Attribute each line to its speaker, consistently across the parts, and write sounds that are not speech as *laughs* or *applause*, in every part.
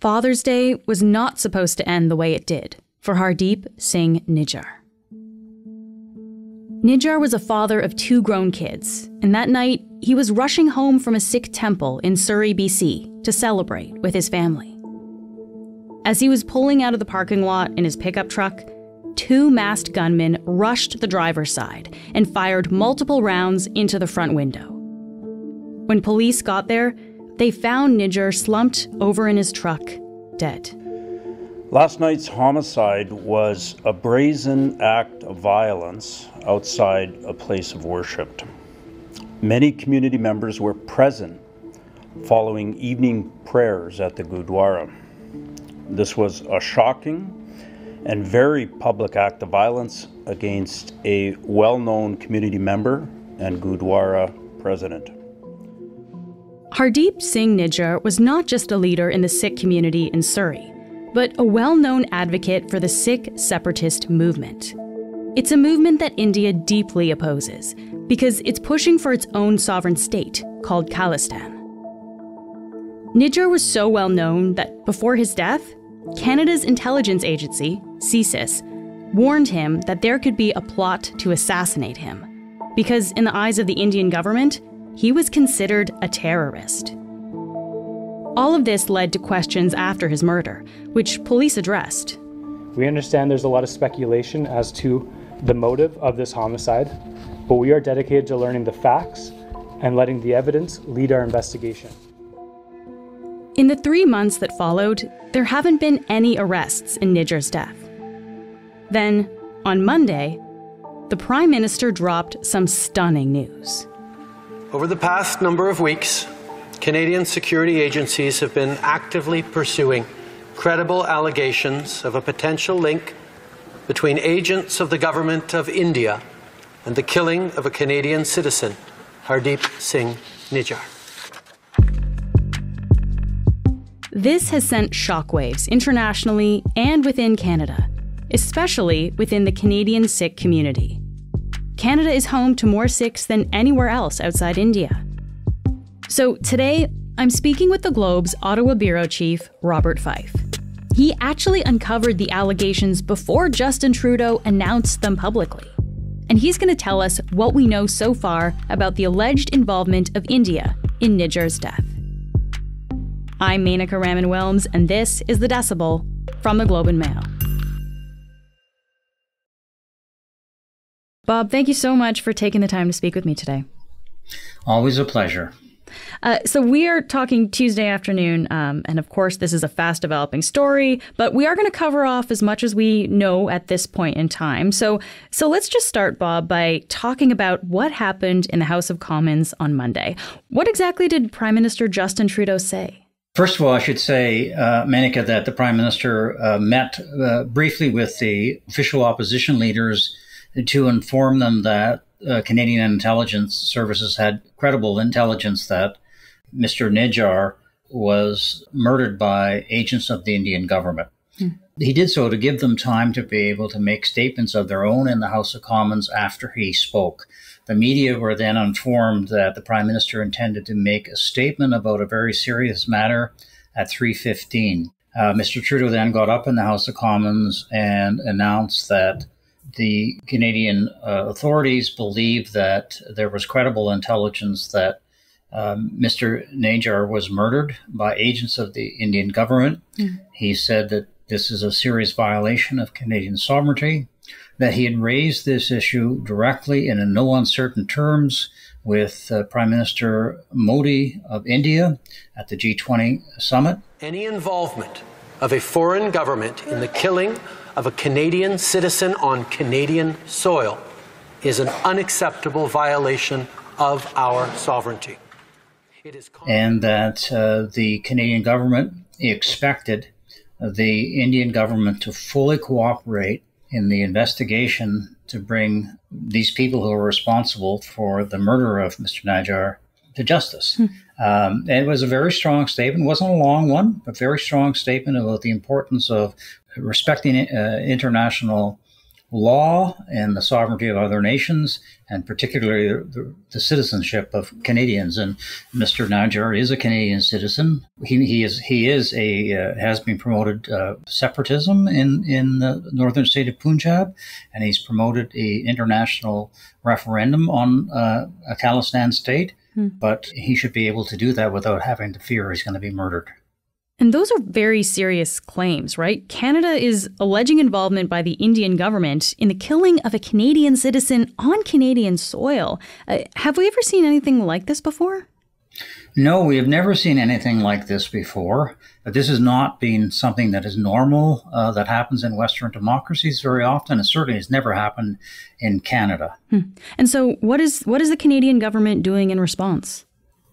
Speaker 1: Father's Day was not supposed to end the way it did for Hardeep Singh Nijjar. Nijjar was a father of two grown kids, and that night he was rushing home from a Sikh temple in Surrey, BC, to celebrate with his family. As he was pulling out of the parking lot in his pickup truck, two masked gunmen rushed the driver's side and fired multiple rounds into the front window. When police got there, they found Nijjar slumped over in his truck, dead.
Speaker 2: Last night's homicide was a brazen act of violence outside a place of worship. Many community members were present following evening prayers at the Gurdwara. This was a shocking and very public act of violence against a well known community member and Gurdwara president.
Speaker 1: Hardeep Singh Nijjar was not just a leader in the Sikh community in Surrey but a well known advocate for the Sikh separatist movement. It's a movement that India deeply opposes because it's pushing for its own sovereign state called Khalistan. Nijjar was so well known that before his death, Canada's intelligence agency, CSIS, warned him that there could be a plot to assassinate him because, in the eyes of the Indian government, he was considered a terrorist. All of this led to questions after his murder, which police addressed.
Speaker 3: We understand there's a lot of speculation as to the motive of this homicide, but we are dedicated to learning the facts and letting the evidence lead our investigation.
Speaker 1: In the three months that followed, there haven't been any arrests in Nijjar's death. Then, on Monday, the Prime Minister dropped some stunning news.
Speaker 4: Over the past number of weeks, Canadian security agencies have been actively pursuing credible allegations of a potential link between agents of the government of India and the killing of a Canadian citizen, Hardeep Singh Nijjar.
Speaker 1: This has sent shockwaves internationally and within Canada, especially within the Canadian Sikh community. Canada is home to more Sikhs than anywhere else outside India. So today, I'm speaking with the Globe's Ottawa bureau chief, Robert Fife. He actually uncovered the allegations before Justin Trudeau announced them publicly. And he's going to tell us what we know so far about the alleged involvement of India in Nijjar's death. I'm Menaka Raman Wilms, and this is The Decibel from the Globe and Mail. Bob, thank you so much for taking the time to speak with me today.
Speaker 5: Always a pleasure.
Speaker 1: Uh, so we are talking Tuesday afternoon, um, and of course, this is a fast developing story. But we are going to cover off as much as we know at this point in time. So, so let's just start, Bob, by talking about what happened in the House of Commons on Monday. What exactly did Prime Minister Justin Trudeau say?
Speaker 5: First of all, I should say, uh, Menaka, that the Prime Minister uh, met uh, briefly with the official opposition leaders to inform them that uh, Canadian intelligence services had credible intelligence that Mr. Nijjar was murdered by agents of the Indian government. Hmm. He did so to give them time to be able to make statements of their own in the House of Commons after he spoke. The media were then informed that the Prime Minister intended to make a statement about a very serious matter at 3:15. Uh, Mr. Trudeau then got up in the House of Commons and announced that the Canadian uh, authorities believe that there was credible intelligence that um, Mr. Nijjar was murdered by agents of the Indian government. Mm. He said that this is a serious violation of Canadian sovereignty, that he had raised this issue directly and in no uncertain terms with uh, Prime Minister Modi of India at the G20 summit.
Speaker 4: Any involvement of a foreign government in the killing of a Canadian citizen on Canadian soil is an unacceptable violation of our sovereignty.
Speaker 5: and that uh, the Canadian government expected the Indian government to fully cooperate in the investigation to bring these people who are responsible for the murder of Mr. Nijjar to justice. Hmm. Um, it was a very strong statement. It wasn't a long one, but very strong statement about the importance of respecting uh, international law and the sovereignty of other nations, and particularly the, the, citizenship of Canadians. And Mr. Nijjar is a Canadian citizen. He, he is he is a uh, has been promoted uh, separatism in in the northern state of Punjab, and he's promoted a international referendum on uh, a Khalistan state. Hmm. But he should be able to do that without having to fear he's going to be murdered.
Speaker 1: And those are very serious claims, right? Canada is alleging involvement by the Indian government in the killing of a Canadian citizen on Canadian soil. Uh, have we ever seen anything like this before?
Speaker 5: No, we have never seen anything like this before. But this has not been something that is normal uh, that happens in Western democracies very often. It certainly has never happened in Canada.
Speaker 1: Hmm. And so, what is what is the Canadian government doing in response?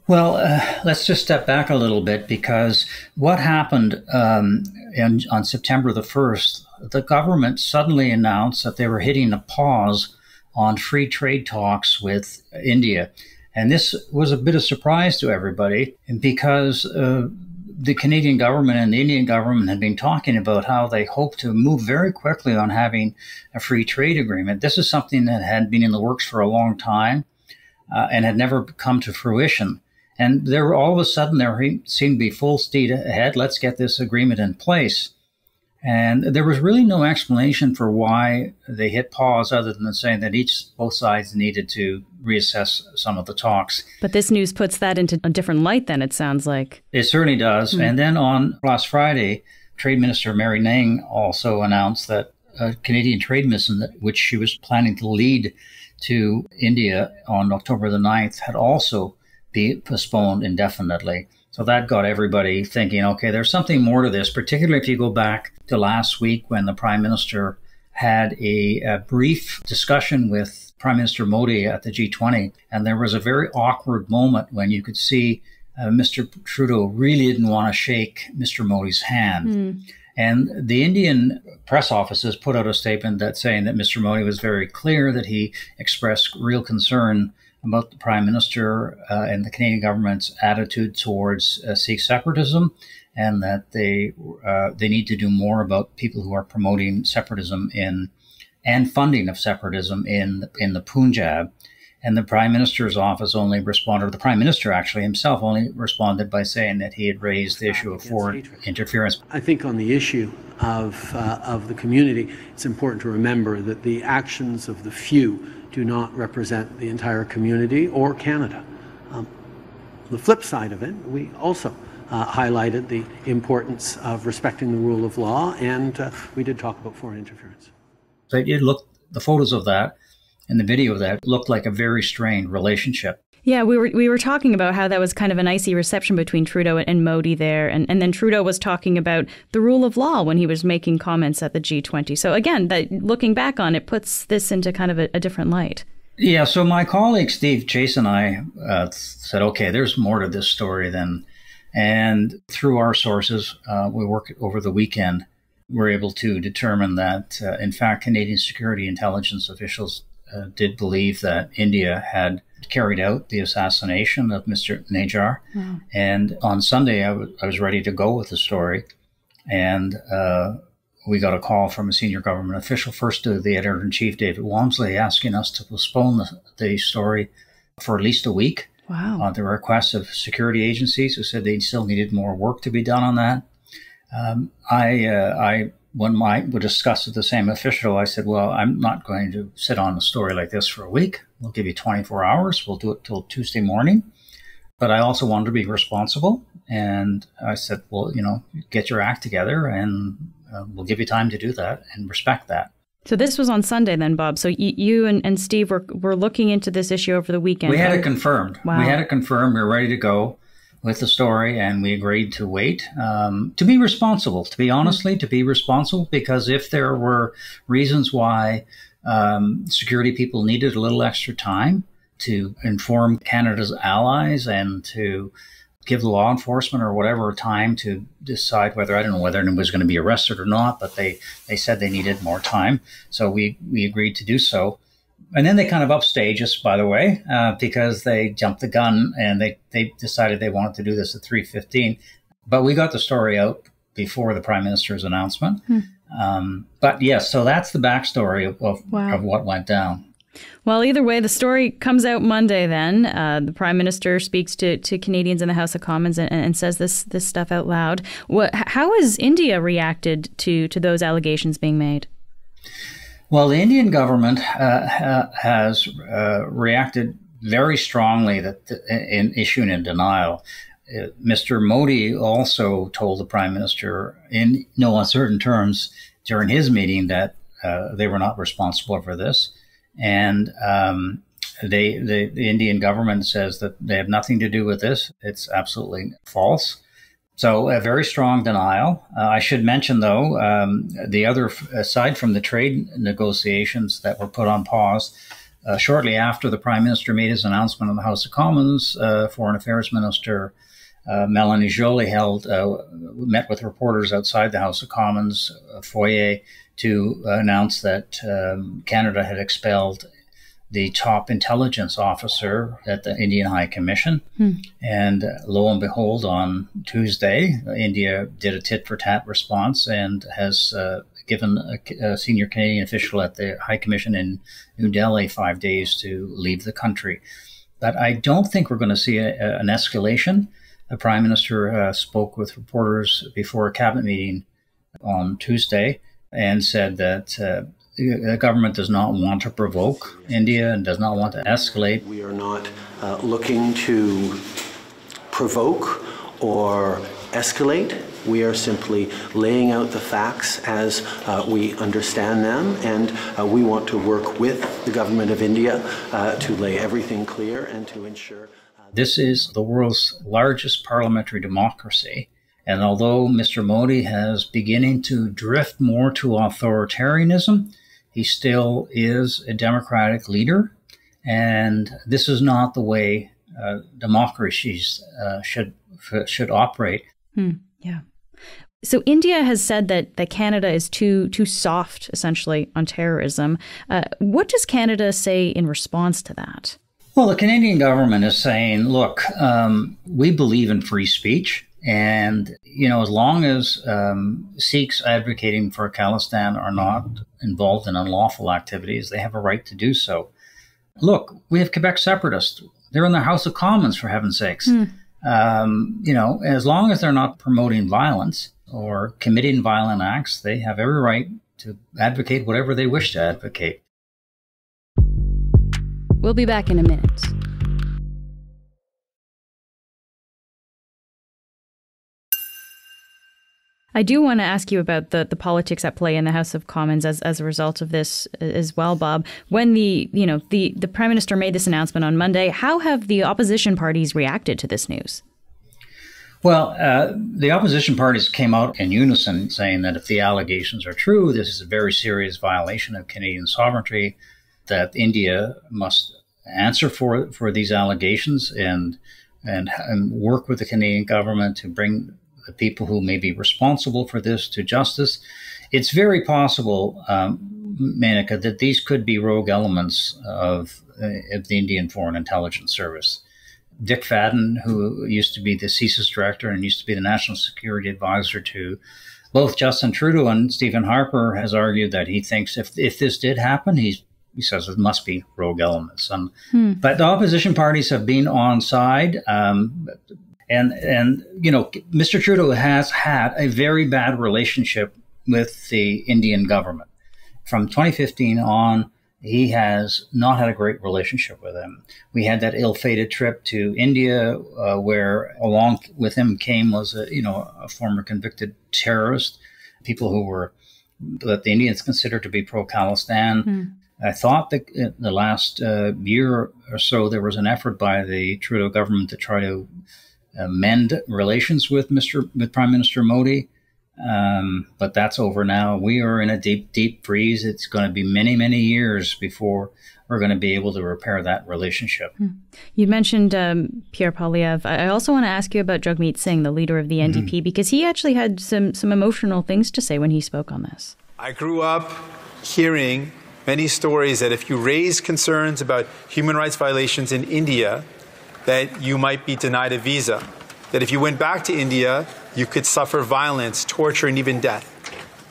Speaker 5: Well, uh, let's just step back a little bit because what happened um, in, on September the 1st, the government suddenly announced that they were hitting a pause on free trade talks with India. And this was a bit of surprise to everybody because uh, the Canadian government and the Indian government had been talking about how they hope to move very quickly on having a free trade agreement. This is something that had been in the works for a long time uh, and had never come to fruition. And there, all of a sudden, there seemed to be full speed ahead. Let's get this agreement in place. And there was really no explanation for why they hit pause, other than saying that each both sides needed to reassess some of the talks.
Speaker 1: But this news puts that into a different light. Then it sounds like
Speaker 5: it certainly does. Mm. And then on last Friday, Trade Minister Mary Ng also announced that a Canadian trade mission, which she was planning to lead to India on October the 9th, had also be postponed indefinitely. So that got everybody thinking, okay, there's something more to this, particularly if you go back to last week when the prime minister had a, a brief discussion with Prime Minister Modi at the G20. And there was a very awkward moment when you could see uh, Mr. Trudeau really didn't want to shake Mr. Modi's hand. Mm. And the Indian press offices put out a statement that saying that Mr. Modi was very clear that he expressed real concern about the Prime Minister uh, and the Canadian government's attitude towards uh, Sikh separatism, and that they uh, they need to do more about people who are promoting separatism in and funding of separatism in in the Punjab. And the Prime Minister's office only responded, the Prime Minister actually himself only responded by saying that he had raised the issue of foreign interference.
Speaker 6: I think on the issue of, uh, of the community, it's important to remember that the actions of the few do not represent the entire community or Canada. Um, the flip side of it, we also uh, highlighted the importance of respecting the rule of law, and uh, we did talk about foreign interference.
Speaker 5: So it looked, the photos of that and the video of that looked like a very strained relationship.
Speaker 1: Yeah, we were we were talking about how that was kind of an icy reception between Trudeau and Modi there, and, and then Trudeau was talking about the rule of law when he was making comments at the G20. So again, that looking back on it puts this into kind of a, a different light.
Speaker 5: Yeah, so my colleague Steve Chase and I uh, said, okay, there's more to this story than, and through our sources, uh, we worked over the weekend. We're able to determine that, uh, in fact, Canadian security intelligence officials uh, did believe that India had carried out the assassination of Mr. Nijjar. Wow. And on Sunday, I, w- I was ready to go with the story. And uh, we got a call from a senior government official, first to the editor in chief, David Walmsley, asking us to postpone the, the story for at least a week.
Speaker 1: Wow.
Speaker 5: On the request of security agencies who said they still needed more work to be done on that. Um, I, uh, I when I would discuss with the same official, I said, well, I'm not going to sit on a story like this for a week. We'll give you 24 hours. We'll do it till Tuesday morning. But I also wanted to be responsible. And I said, well, you know, get your act together and uh, we'll give you time to do that and respect that.
Speaker 1: So this was on Sunday then, Bob. So y- you and, and Steve were, were looking into this issue over the weekend.
Speaker 5: We had it confirmed. Wow. We had it confirmed. We were ready to go with the story, and we agreed to wait um, to be responsible. To be honestly, to be responsible, because if there were reasons why um, security people needed a little extra time to inform Canada's allies and to give the law enforcement or whatever time to decide whether I don't know whether anyone was going to be arrested or not, but they they said they needed more time, so we we agreed to do so and then they kind of upstage us, by the way, uh, because they jumped the gun and they, they decided they wanted to do this at 3.15. But we got the story out before the prime minister's announcement. Hmm. Um, but yes, so that's the backstory of, of, wow. of, what went down.
Speaker 1: Well, either way, the story comes out Monday. Then uh, the prime minister speaks to, to Canadians in the House of Commons and, and says this this stuff out loud. What, how has India reacted to to those allegations being made?
Speaker 5: Well, the Indian government uh, ha- has uh, reacted very strongly that in issuing a denial. Uh, Mr. Modi also told the prime minister in no uncertain terms during his meeting that uh, they were not responsible for this, and um, they the, the, Indian government says that they have nothing to do with this. It's absolutely false. So a very strong denial. Uh, I should mention, though, um, the other aside from the trade negotiations that were put on pause. Uh, shortly after the Prime Minister made his announcement in the House of Commons, uh, Foreign Affairs Minister uh, Melanie Joly held uh, met with reporters outside the House of Commons uh, foyer to announce that um, Canada had expelled the top intelligence officer at the Indian High Commission. Hmm. And uh, lo and behold, on Tuesday, India did a tit for tat response and has uh, given a, a, senior Canadian official at the High Commission in New Delhi five days to leave the country. But I don't think we're going to see a, a, an escalation. The Prime Minister uh, spoke with reporters before a cabinet meeting on Tuesday and said that uh, the government does not want to provoke India and does not want to escalate.
Speaker 6: We are not uh, looking to provoke or escalate. We are simply laying out the facts as uh, we understand them, and uh, we want to work with the government of India uh, to lay everything clear and to ensure.
Speaker 5: Uh, this is the world's largest parliamentary democracy. And although Mr. Modi has beginning to drift more to authoritarianism, he still is a democratic leader, and this is not the way uh, democracies uh, should should operate.
Speaker 1: Hmm, yeah. So India has said that, that Canada is too too soft, essentially, on terrorism. Uh, what does Canada say in response to that?
Speaker 5: Well, the Canadian government is saying, look, um, we believe in free speech. And, you know, as long as um, Sikhs advocating for Khalistan are not involved in unlawful activities, they have a right to do so. Look, we have Quebec separatists. They're in the House of Commons, for heaven's sakes. Mm. Um, you know, as long as they're not promoting violence or committing violent acts, they have every right to advocate whatever they wish to advocate.
Speaker 1: We'll be back in a minute. I do want to ask you about the, the politics at play in the House of Commons as, as a result of this uh, as well, Bob. When the you know the, the Prime Minister made this announcement on Monday, how have the opposition parties reacted to this news?
Speaker 5: Well, uh, the opposition parties came out in unison saying that if the allegations are true, this is a very serious violation of Canadian sovereignty, that India must answer for for these allegations and and, and work with the Canadian government to bring the people who may be responsible for this to justice. It's very possible, um, Menaka, that these could be rogue elements of, uh, of the Indian Foreign Intelligence Service. Dick Fadden, who used to be the CSIS director and used to be the national security advisor to both Justin Trudeau and Stephen Harper, has argued that he thinks if if this did happen, he's he says it must be rogue elements. Um, hmm. But the opposition parties have been on side. Um, and and you know, Mr. Trudeau has had a very bad relationship with the Indian government from 2015 on. He has not had a great relationship with them. We had that ill-fated trip to India, uh, where along with him came was a you know a former convicted terrorist, people who were that the Indians consider to be pro-Khalistan. Mm. I thought that in the last uh, year or so there was an effort by the Trudeau government to try to mend relations with Mr. with Prime Minister Modi. Um, but that's over now. We are in a deep, deep freeze. It's going to be many, many years before we're going to be able to repair that relationship. Hmm.
Speaker 1: You mentioned um, Pierre Poilievre. I also want to ask you about Jagmeet Singh, the leader of the NDP, mm-hmm. because he actually had some some emotional things to say when he spoke on this.
Speaker 7: I grew up hearing many stories that if you raise concerns about human rights violations in India, that you might be denied a visa. That if you went back to India, you could suffer violence, torture, and even death.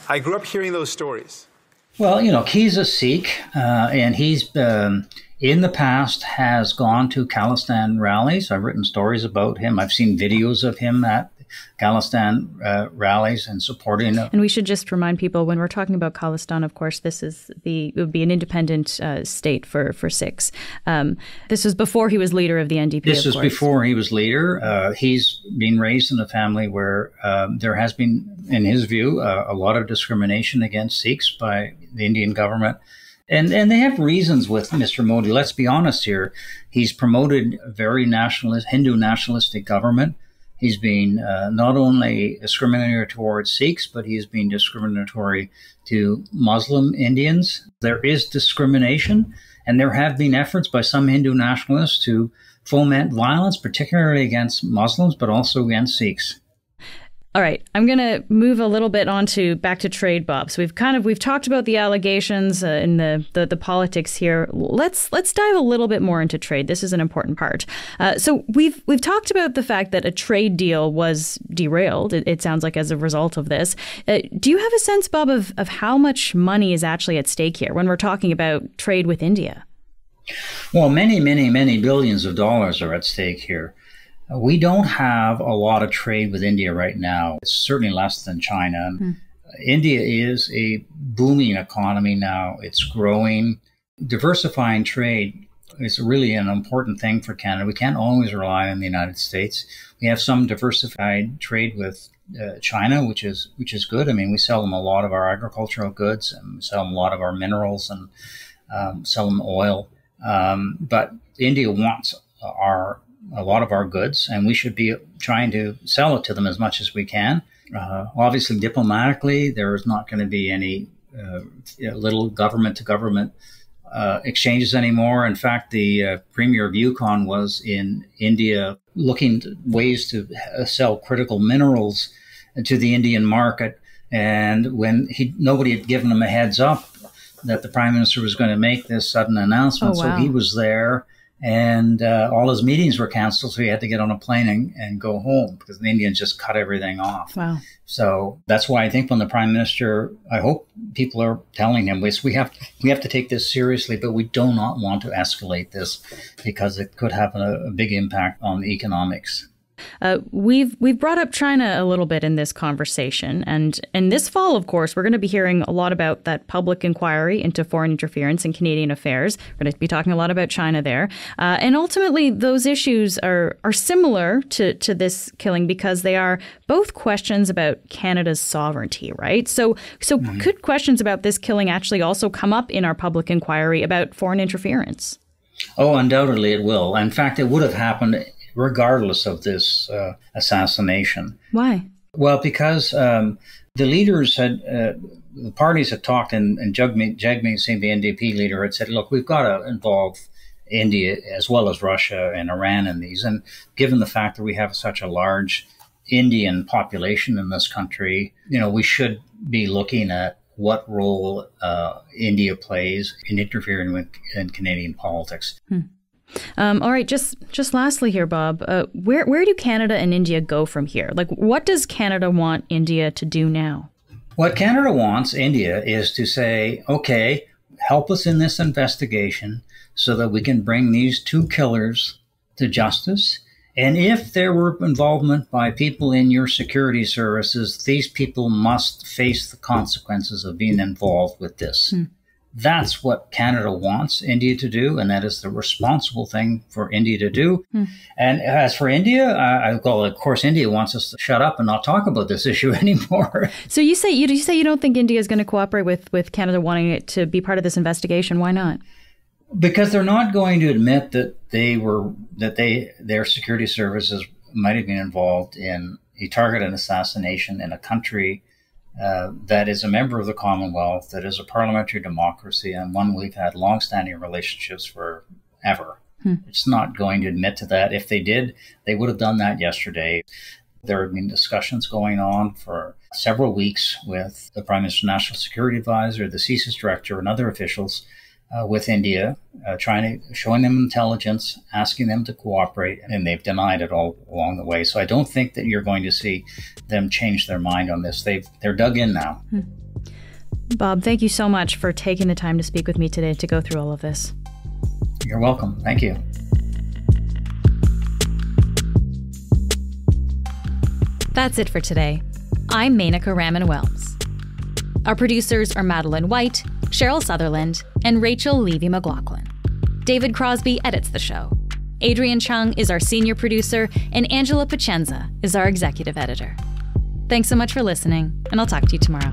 Speaker 7: I grew up hearing those stories.
Speaker 5: Well, you know, he's a Sikh, uh, and he's um, in the past has gone to Khalistan rallies. I've written stories about him. I've seen videos of him at Khalistan uh, rallies and supporting.
Speaker 1: And we should just remind people when we're talking about Khalistan, of course, this is the it would be an independent uh, state for for Sikhs. Um, this was before he was leader of the NDP.
Speaker 5: This was before he was leader. Uh, he's been raised in a family where um, there has been, in his view, uh, a lot of discrimination against Sikhs by the Indian government. And and they have reasons with Mr. Modi. Let's be honest here. He's promoted a very nationalist, Hindu nationalistic government. He's been uh, not only discriminatory towards Sikhs, but he's been discriminatory to Muslim Indians. There is discrimination, and there have been efforts by some Hindu nationalists to foment violence, particularly against Muslims, but also against Sikhs.
Speaker 1: All right, I'm going to move a little bit on to back to trade, Bob. So we've kind of we've talked about the allegations uh, and the, the, the politics here. Let's let's dive a little bit more into trade. This is an important part. Uh, so we've we've talked about the fact that a trade deal was derailed. It, it sounds like as a result of this. Uh, do you have a sense, Bob, of of how much money is actually at stake here when we're talking about trade with India?
Speaker 5: Well, many, many, many billions of dollars are at stake here. We don't have a lot of trade with India right now. It's certainly less than China. Mm. India is a booming economy now. It's growing. Diversifying trade is really an important thing for Canada. We can't always rely on the United States. We have some diversified trade with uh, China, which is which is good. I mean, we sell them a lot of our agricultural goods, and we sell them a lot of our minerals, and um, sell them oil. Um, but India wants our a lot of our goods, and we should be trying to sell it to them as much as we can. Uh, obviously, diplomatically, there is not going to be any uh, little government to government uh, exchanges anymore. In fact, the uh, premier of Yukon was in India looking ways to uh, sell critical minerals to the Indian market. And when he nobody had given him a heads up that the prime minister was going to make this sudden announcement, oh, wow. so he was there and uh, all his meetings were canceled, so he had to get on a plane and, and, go home because the Indians just cut everything off.
Speaker 1: Wow.
Speaker 5: So that's why I think when the prime minister, I hope people are telling him we have we have to take this seriously, but we do not want to escalate this because it could have a, a big impact on the economics.
Speaker 1: Uh, we've we've brought up China a little bit in this conversation, and and this fall, of course, we're going to be hearing a lot about that public inquiry into foreign interference in Canadian affairs. We're going to be talking a lot about China there, uh, and ultimately, those issues are are similar to to this killing because they are both questions about Canada's sovereignty, right? So so mm-hmm. could questions about this killing actually also come up in our public inquiry about foreign interference?
Speaker 5: Oh, undoubtedly it will. In fact, it would have happened regardless of this uh, assassination.
Speaker 1: Why?
Speaker 5: Well, because um, the leaders had, uh, the parties had talked, and, and Jagmeet, Jagmeet Singh, the NDP leader, had said, look, we've got to involve India as well as Russia and Iran in these. And given the fact that we have such a large Indian population in this country, you know, we should be looking at what role uh, India plays in interfering with in Canadian politics.
Speaker 1: Hmm. Um, all right, just just lastly here, Bob, uh, where where do Canada and India go from here? Like, what does Canada want India to do now?
Speaker 5: What Canada wants India is to say, okay, help us in this investigation so that we can bring these two killers to justice. And if there were involvement by people in your security services, these people must face the consequences of being involved with this. Hmm. That's what Canada wants India to do, and that is the responsible thing for India to do. Hmm. And as for India, I, well, of course, India wants us to shut up and not talk about this *laughs* issue anymore.
Speaker 1: So you say you, you say you don't think India is going to cooperate with with Canada wanting it to be part of this investigation? Why not?
Speaker 5: Because they're not going to admit that they were that they their security services might have been involved in a targeted assassination in a country uh, that is a member of the Commonwealth, that is a parliamentary democracy, and one we've had long-standing relationships for ever. Hmm. It's not going to admit to that. If they did, they would have done that yesterday. There have been discussions going on for several weeks with the Prime Minister's National Security Advisor, the CSIS Director, and other officials uh, with India, uh, trying to showing them intelligence, asking them to cooperate, and they've denied it all along the way. So I don't think that you're going to see them change their mind on this. They've they're dug in now. Hmm.
Speaker 1: Bob, thank you so much for taking the time to speak with me today to go through all of this.
Speaker 5: You're welcome. Thank you.
Speaker 1: That's it for today. I'm Menaka Raman Wilms. Our producers are Madeline White, Cheryl Sutherland, and Rachel Levy McLaughlin. David Crosby edits the show. Adrian Chung is our senior producer, and Angela Pacienza is our executive editor. Thanks so much for listening, and I'll talk to you tomorrow.